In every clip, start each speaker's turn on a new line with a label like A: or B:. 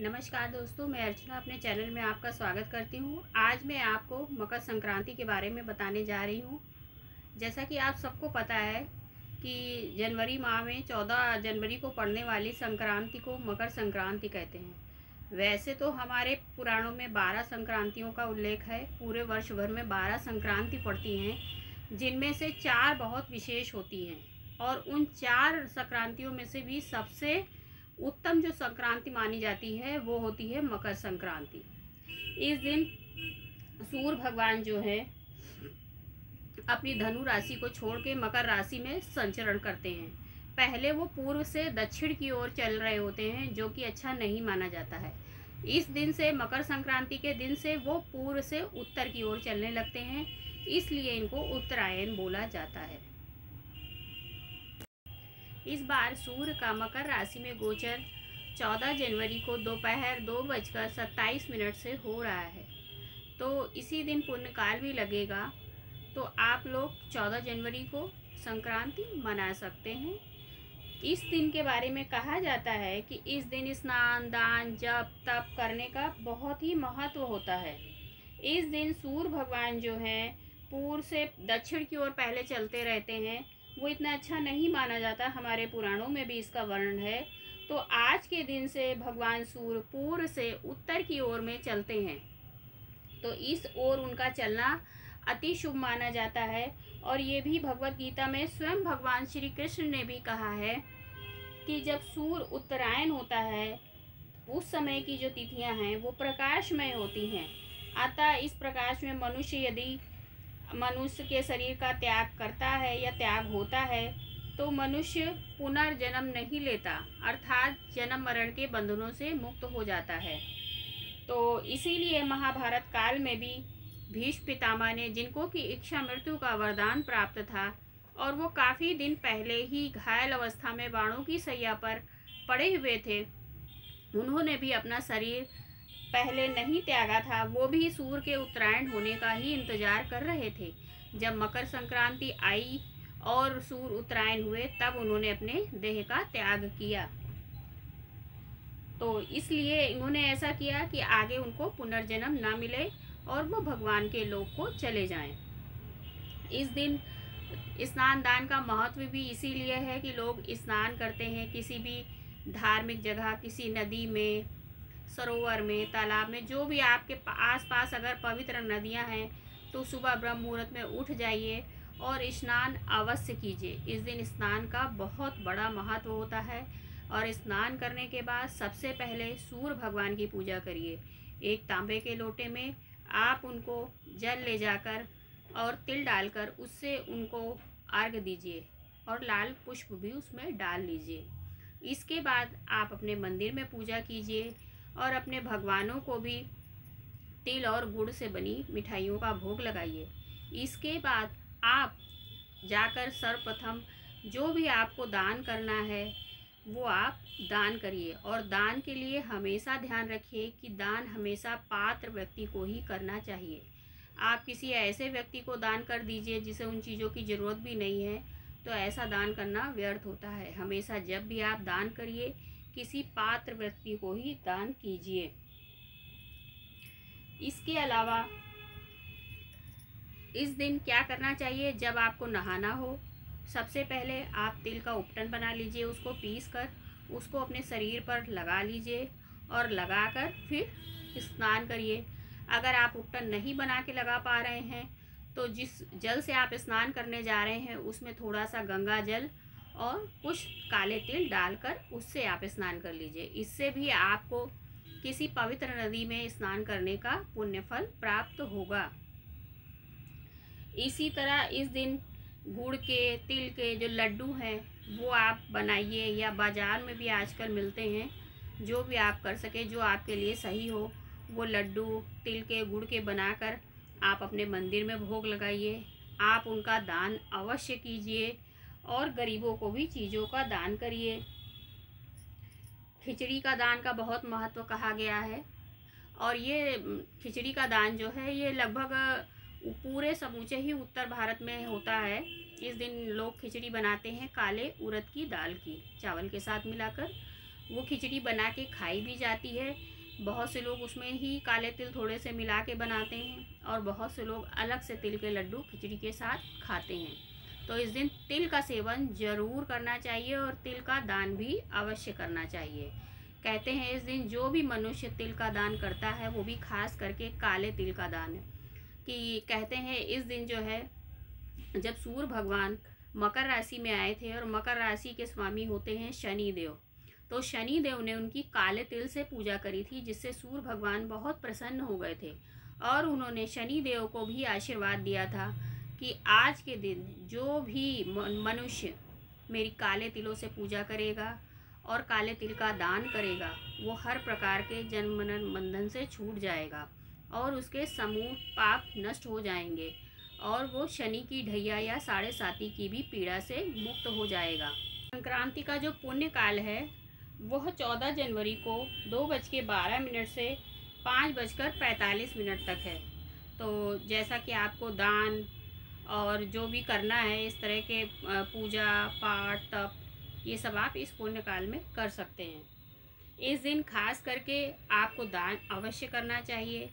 A: नमस्कार दोस्तों, मैं अर्चना अपने चैनल में आपका स्वागत करती हूँ। आज मैं आपको मकर संक्रांति के बारे में बताने जा रही हूँ। जैसा कि आप सबको पता है कि जनवरी माह में चौदह जनवरी को पड़ने वाली संक्रांति को मकर संक्रांति कहते हैं। वैसे तो हमारे पुराणों में बारह संक्रांतियों का उल्लेख है, पूरे वर्ष भर में बारह संक्रांति पड़ती हैं, जिनमें से चार बहुत विशेष होती हैं। और उन चार संक्रांतियों में से भी सबसे उत्तम जो संक्रांति मानी जाती है, वो होती है मकर संक्रांति। इस दिन सूर्य भगवान जो है, अपनी धनु राशि को छोड़ के मकर राशि में संचरण करते हैं। पहले वो पूर्व से दक्षिण की ओर चल रहे होते हैं, जो कि अच्छा नहीं माना जाता है। इस दिन से, मकर संक्रांति के दिन से वो पूर्व से उत्तर की ओर चलने लगते हैं, इसलिए इनको उत्तरायण बोला जाता है। इस बार सूर्य का मकर राशि में गोचर 14 जनवरी को दोपहर दो बजकर सत्ताईस मिनट से हो रहा है। तो इसी दिन पुण्यकाल भी लगेगा। तो आप लोग 14 जनवरी को संक्रांति मना सकते हैं। इस दिन के बारे में कहा जाता है कि इस दिन स्नान, दान, जप, तप करने का बहुत ही महत्व होता है। इस दिन सूर्य भगवान जो हैं, पूर्व से दक्षिण की ओर पहले चलते रहते हैं। वो इतना अच्छा नहीं माना जाता हमारे पुराणों में भी इसका वर्णन है। तो आज के दिन से भगवान सूर्य पूर्व से उत्तर की ओर में चलते हैं। तो इस ओर उनका चलना अति शुभ माना जाता है और ये भी भगवत गीता में स्वयं भगवान श्री कृष्ण ने भी कहा है कि जब सूर्य उत्तरायण होता है, उस समय की जो तिथियाँ हैं वो प्रकाशमय होती हैं। अतः इस प्रकाश में मनुष्य यदि मनुष्य के शरीर का त्याग करता है या त्याग होता है तो मनुष्य पुनर्जन्म नहीं लेता, अर्थात जन्म मरण के बंधनों से मुक्त हो जाता है। तो इसीलिए महाभारत काल में भी भीष्म पितामह ने जिनको की इच्छा मृत्यु का वरदान प्राप्त था, और वो काफ़ी दिन पहले ही घायल अवस्था में बाणों की सैया पर पड़े हुए थे, उन्होंने भी अपना शरीर पहले नहीं त्यागा था, वो भी सूर्य के उत्तरायण होने का ही इंतज़ार कर रहे थे जब मकर संक्रांति आई और सूर्य उत्तरायण हुए, तब उन्होंने अपने देह का त्याग किया तो इसलिए इन्होंने ऐसा किया कि आगे उनको पुनर्जन्म ना मिले और वो भगवान के लोग को चले जाएँ। इस दिन स्नान दान का महत्व भी इसीलिए है कि लोग स्नान करते हैं किसी भी धार्मिक जगह, किसी नदी में सरोवर में, तालाब में, जो भी आपके आस पास अगर पवित्र नदियाँ हैं तो सुबह ब्रह्म मुहूर्त में उठ जाइए और स्नान अवश्य कीजिए। इस दिन स्नान का बहुत बड़ा महत्व होता है और स्नान करने के बाद सबसे पहले सूर्य भगवान की पूजा करिए। एक तांबे के लोटे में आप उनको जल ले जाकर और तिल डालकर उससे उनको अर्घ दीजिए और लाल पुष्प भी उसमें डाल लीजिए। इसके बाद आप अपने मंदिर में पूजा कीजिए और अपने भगवानों को भी तिल और गुड़ से बनी मिठाइयों का भोग लगाइए। इसके बाद आप जाकर सर्वप्रथम जो भी आपको दान करना है, वो आप दान करिए। और दान के लिए हमेशा ध्यान रखिए कि दान हमेशा पात्र व्यक्ति को ही करना चाहिए। आप किसी ऐसे व्यक्ति को दान कर दीजिए जिसे उन चीज़ों की ज़रूरत भी नहीं है तो ऐसा दान करना व्यर्थ होता है। हमेशा जब भी आप दान करिए किसी पात्र व्यक्ति को ही दान कीजिए। इसके अलावा, इस दिन क्या करना चाहिए जब आपको नहाना हो? सबसे पहले आप तिल का उपटन बना लीजिए, उसको पीस कर, उसको अपने शरीर पर लगा लीजिए और लगा कर फिर स्नान करिए। अगर आप उपटन नहीं बना के लगा पा रहे हैं तो जिस जल से आप स्नान करने जा रहे हैं, उसमें थोड़ा सा गंगा जल और कुछ काले तिल डालकर उससे आप स्नान कर लीजिए। इससे भी आपको किसी पवित्र नदी में स्नान करने का पुण्य फल प्राप्त होगा। इसी तरह इस दिन गुड़ के, तिल के जो लड्डू हैं, वो आप बनाइए या बाज़ार में भी आजकल मिलते हैं। जो भी आप कर सके, जो आपके लिए सही हो, वो लड्डू, तिल के, गुड़ के बनाकर आप अपने मंदिर में भोग लगाइए। आप उनका दान अवश्य कीजिए। और गरीबों को भी चीज़ों का दान करिए। खिचड़ी का दान का बहुत महत्व कहा गया है। और ये खिचड़ी का दान जो है, ये लगभग पूरे समूचे ही उत्तर भारत में होता है। इस दिन लोग खिचड़ी बनाते हैं काले उड़द की दाल की, चावल के साथ मिलाकर। वो खिचड़ी बना के खाई भी जाती है। बहुत से लोग उसमें ही काले तिल थोड़े से मिला के बनाते हैं और बहुत से लोग अलग से तिल के लड्डू खिचड़ी के साथ खाते हैं। तो इस दिन तिल का सेवन ज़रूर करना चाहिए और तिल का दान भी अवश्य करना चाहिए। कहते हैं इस दिन जो भी मनुष्य तिल का दान करता है, वो भी खास करके काले तिल का दान। कि कहते हैं इस दिन जो है, जब सूर्य भगवान मकर राशि में आए थे और मकर राशि के स्वामी होते हैं शनि देव तो शनि देव ने उनकी काले तिल से पूजा करी थी, जिससे सूर्य भगवान बहुत प्रसन्न हो गए थे। और उन्होंने शनि देव को भी आशीर्वाद दिया था। कि आज के दिन जो भी मनुष्य मेरी काले तिलों से पूजा करेगा और काले तिल का दान करेगा, वो हर प्रकार के जन्म बंधन से छूट जाएगा और उसके समूह पाप नष्ट हो जाएँगे और वो शनि की ढैया या साढ़े साथी की भी पीड़ा से मुक्त हो जाएगा। संक्रांति का जो पुण्य काल है, वह चौदह जनवरी को दो बज के बारह मिनट से पाँच बजकर पैंतालीस मिनट तक है। तो जैसा कि आपको दान और जो भी करना है, इस तरह के पूजा, पाठ, तप, ये सब आप इस पुण्य काल में कर सकते हैं। इस दिन खास करके आपको दान अवश्य करना चाहिए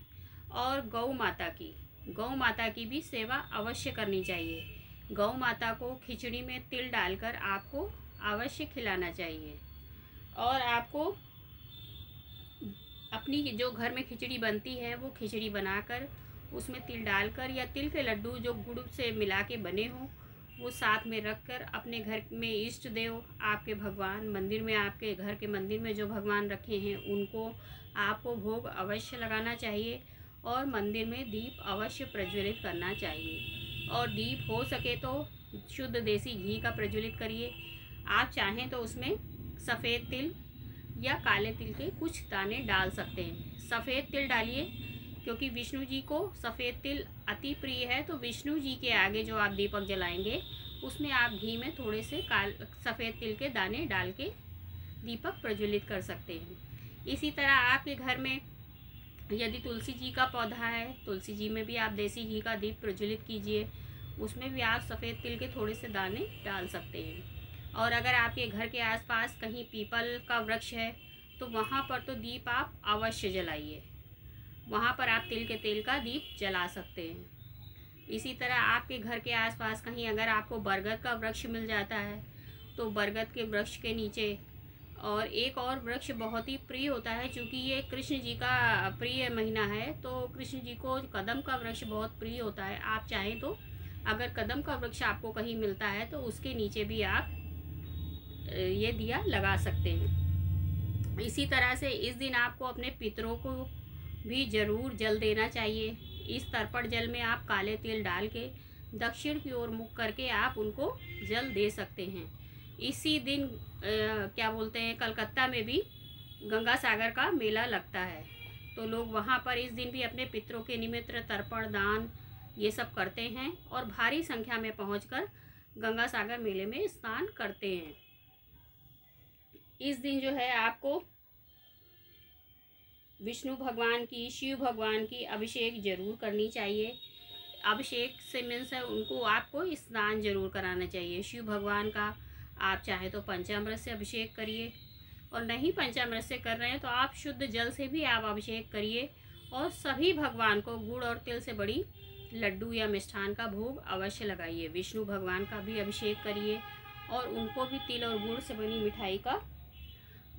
A: और गौ माता की, गौ माता की भी सेवा अवश्य करनी चाहिए। गौ माता को खिचड़ी में तिल डालकर आपको अवश्य खिलाना चाहिए और आपको अपनी जो घर में खिचड़ी बनती है, वो खिचड़ी बनाकर उसमें तिल डालकर या तिल के लड्डू जो गुड़ से मिला के बने हों, वो साथ में रख कर अपने घर में इष्ट देव, आपके भगवान मंदिर में, आपके घर के मंदिर में जो भगवान रखे हैं, उनको आपको भोग अवश्य लगाना चाहिए और मंदिर में दीप अवश्य प्रज्वलित करना चाहिए। और दीप हो सके तो शुद्ध देसी घी का प्रज्वलित करिए। आप चाहें तो उसमें सफ़ेद तिल या काले तिल के कुछ दाने डाल सकते हैं। सफ़ेद तिल डालिए क्योंकि विष्णु जी को सफ़ेद तिल अति प्रिय है तो विष्णु जी के आगे जो आप दीपक जलाएँगे, उसमें आप घी में थोड़े से काल, सफ़ेद तिल के दाने डाल के दीपक प्रज्वलित कर सकते हैं। इसी तरह आपके घर में यदि तुलसी जी का पौधा है, तुलसी जी में भी आप देसी घी का दीप प्रज्वलित कीजिए, उसमें भी आप सफ़ेद तिल के थोड़े से दाने डाल सकते हैं। और अगर आपके घर के आसपास कहीं पीपल का वृक्ष है तो वहाँ पर तो दीप आप अवश्य जलाइए। वहाँ पर आप तिल के तेल का दीप जला सकते हैं। इसी तरह आपके घर के आसपास कहीं अगर आपको बरगद का वृक्ष मिल जाता है तो बरगद के वृक्ष के नीचे और एक और वृक्ष बहुत ही प्रिय होता है क्योंकि ये कृष्ण जी का प्रिय महीना है तो कृष्ण जी को कदम का वृक्ष बहुत प्रिय होता है। आप चाहें तो अगर कदम का वृक्ष आपको कहीं मिलता है तो उसके नीचे भी आप ये दिया लगा सकते हैं। इसी तरह से इस दिन आपको अपने पितरों को भी ज़रूर जल देना चाहिए। इस तर्पण जल में आप काले तिल डाल के दक्षिण की ओर मुख करके आप उनको जल दे सकते हैं। इसी दिन आ, क्या बोलते हैं कलकत्ता में भी गंगा सागर का मेला लगता है। तो लोग वहाँ पर इस दिन भी अपने पितरों के निमित्त तर्पण दान ये सब करते हैं और भारी संख्या में पहुँच गंगा सागर मेले में स्नान करते हैं। इस दिन जो है आपको विष्णु भगवान की, शिव भगवान की अभिषेक ज़रूर करनी चाहिए। अभिषेक से मीन्स है उनको आपको स्नान ज़रूर कराना चाहिए। शिव भगवान का आप चाहे तो पंचामृत से अभिषेक करिए। और नहीं पंचामृत से कर रहे हैं तो आप शुद्ध जल से भी आप अभिषेक करिए। और सभी भगवान को गुड़ और तिल से बड़ी लड्डू या मिष्ठान का भोग अवश्य लगाइए। विष्णु भगवान का भी अभिषेक करिए और उनको भी तिल और गुड़ से बनी मिठाई का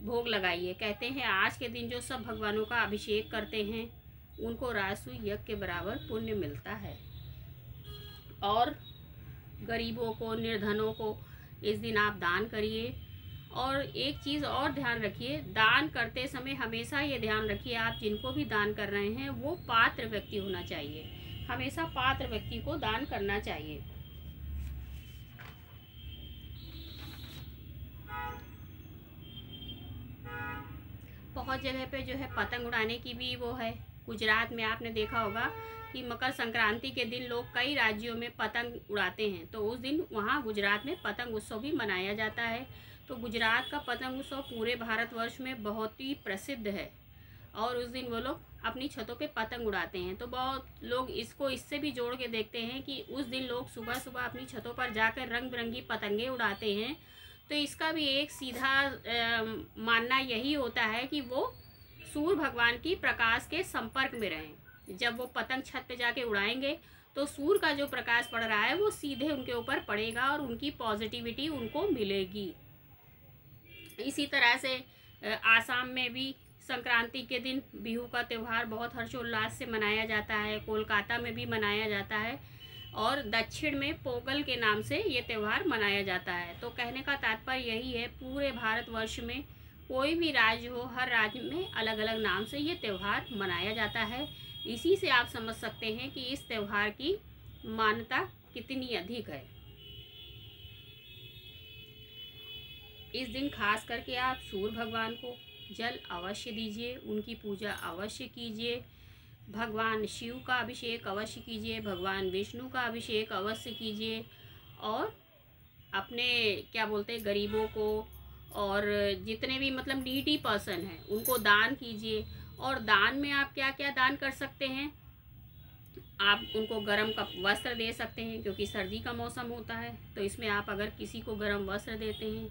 A: भोग लगाइए। कहते हैं, आज के दिन जो सब भगवानों का अभिषेक करते हैं, उनको रासु यज्ञ के बराबर पुण्य मिलता है। और गरीबों को, निर्धनों को इस दिन आप दान करिए। और एक चीज़ और ध्यान रखिए, दान करते समय हमेशा ये ध्यान रखिए, आप जिनको भी दान कर रहे हैं, वो पात्र व्यक्ति होना चाहिए। हमेशा पात्र व्यक्ति को दान करना चाहिए। बहुत जगह पे जो है पतंग उड़ाने की भी वो है। गुजरात में आपने देखा होगा कि मकर संक्रांति के दिन लोग कई राज्यों में पतंग उड़ाते हैं। तो उस दिन वहाँ गुजरात में पतंग उत्सव भी मनाया जाता है। तो गुजरात का पतंग उत्सव पूरे भारतवर्ष में बहुत ही प्रसिद्ध है। और उस दिन वो लोग अपनी छतों पे पतंग उड़ाते हैं। तो बहुत लोग इसको, इससे भी जोड़ के देखते हैं कि उस दिन लोग सुबह सुबह अपनी छतों पर जाकर रंग बिरंगी पतंगे उड़ाते हैं। तो इसका भी एक सीधा आ, मानना यही होता है कि वो सूर्य भगवान की प्रकाश के संपर्क में रहें। जब वो पतंग छत पे जाके उड़ाएँगे तो सूर्य का जो प्रकाश पड़ रहा है वो सीधे उनके ऊपर पड़ेगा और उनकी पॉजिटिविटी उनको मिलेगी। इसी तरह से आसाम में भी संक्रांति के दिन बिहू का त्यौहार बहुत हर्षोल्लास से मनाया जाता है कोलकाता में भी मनाया जाता है। और दक्षिण में पोगल के नाम से ये त्यौहार मनाया जाता है। तो कहने का तात्पर्य यही है, पूरे भारतवर्ष में कोई भी राज्य हो, हर राज्य में अलग अलग नाम से ये त्यौहार मनाया जाता है। इसी से आप समझ सकते हैं कि इस त्यौहार की मान्यता कितनी अधिक है। इस दिन खास करके आप सूर्य भगवान को जल अवश्य दीजिए, उनकी पूजा अवश्य कीजिए भगवान शिव का अभिषेक अवश्य कीजिए, भगवान विष्णु का अभिषेक अवश्य कीजिए और अपने, क्या बोलते हैं, गरीबों को और जितने भी मतलब नीडी पर्सन हैं, उनको दान कीजिए। और दान में आप क्या क्या दान कर सकते हैं? आप उनको गर्म का वस्त्र दे सकते हैं, क्योंकि सर्दी का मौसम होता है तो इसमें आप अगर किसी को गर्म वस्त्र देते हैं,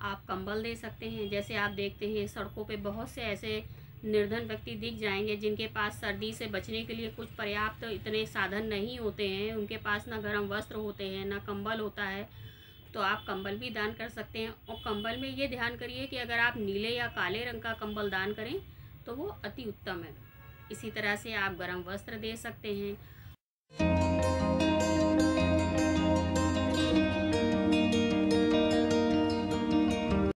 A: आप कंबल दे सकते हैं। जैसे आप देखते हैं, सड़कों पे बहुत से ऐसे निर्धन व्यक्ति दिख जाएँगे जिनके पास सर्दी से बचने के लिए कुछ पर्याप्त तो इतने साधन नहीं होते हैं। उनके पास ना गर्म वस्त्र होते हैं, ना कंबल होता है। तो आप कंबल भी दान कर सकते हैं। और कंबल में ये ध्यान करिए कि अगर आप नीले या काले रंग का कंबल दान करें तो वो अति उत्तम है। इसी तरह से आप गर्म वस्त्र दे सकते हैं।